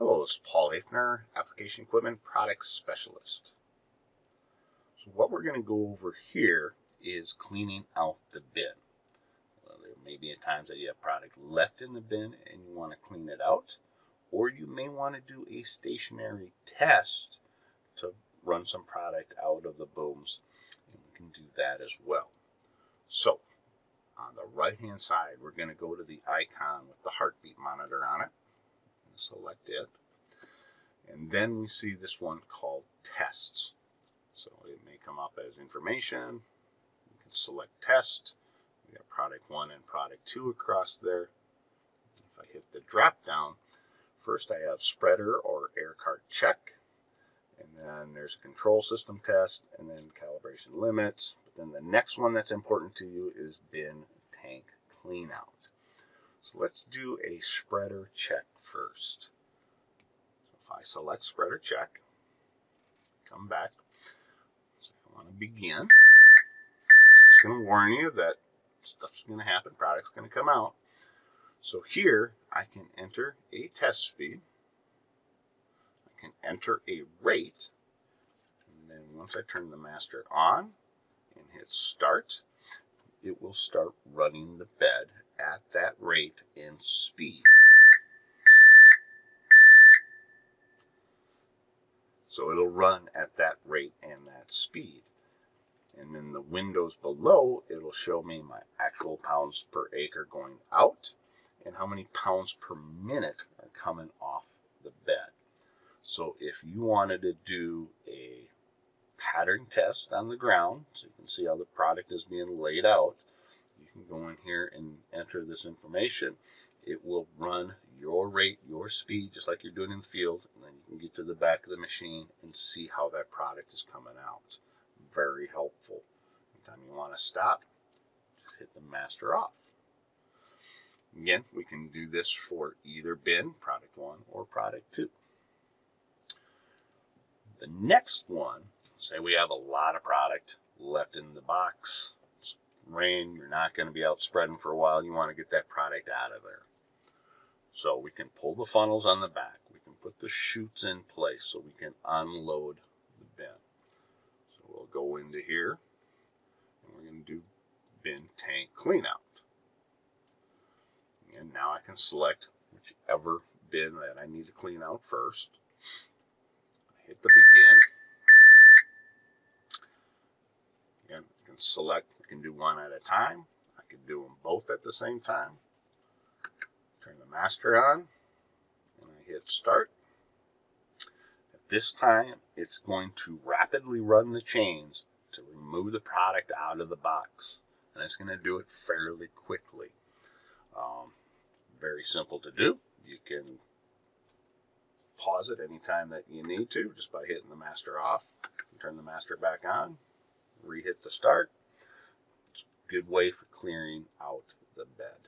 Hello, this is Paul Hafner, Application Equipment Product Specialist. So what we're going to go over here is cleaning out the bin. Well, there may be times that you have product left in the bin and you want to clean it out, or you may want to do a stationary test to run some product out of the booms, and we can do that as well. So, on the right hand side, we're going to go to the icon with the it select it. And then we see this one called tests. So it may come up as information. We can select test. We got product one and product two across there. If I hit the drop down, first I have spreader or air cart check. And then there's a control system test and then calibration limits. But then the next one that's important to you is bin tank clean out. So let's do a spreader check first. So if I select spreader check, come back, so I want to begin. Just going to warn you that stuff's going to happen, product's going to come out. So here I can enter a test speed. I can enter a rate. And then once I turn the master on and hit start, it will start running the bed at that rate in speed. So it'll run at that rate and that speed. And in the windows below, it'll show me my actual pounds per acre going out and how many pounds per minute are coming off the bed. So if you wanted to do a pattern test on the ground, so you can see how the product is being laid out, can go in here and enter this information. It will run your rate, your speed, just like you're doing in the field, and then you can get to the back of the machine and see how that product is coming out. Very helpful. Anytime you want to stop, just hit the master off. Again, we can do this for either bin, product one, or product two. The next one, say we have a lot of product left in the box, rain, you're not going to be out spreading for a while. You want to get that product out of there. So we can pull the funnels on the back. We can put the chutes in place so we can unload the bin. So we'll go into here and we're going to do bin tank cleanout. And now I can select whichever bin that I need to clean out first. Hit the begin. Again, I can select I can do one at a time. I can do them both at the same time. Turn the master on and I hit start. At this time, it's going to rapidly run the chains to remove the product out of the box. And it's going to do it fairly quickly. Um, very simple to do. You can pause it anytime that you need to just by hitting the master off. Turn the master back on, re-hit the start, good way for clearing out the bed.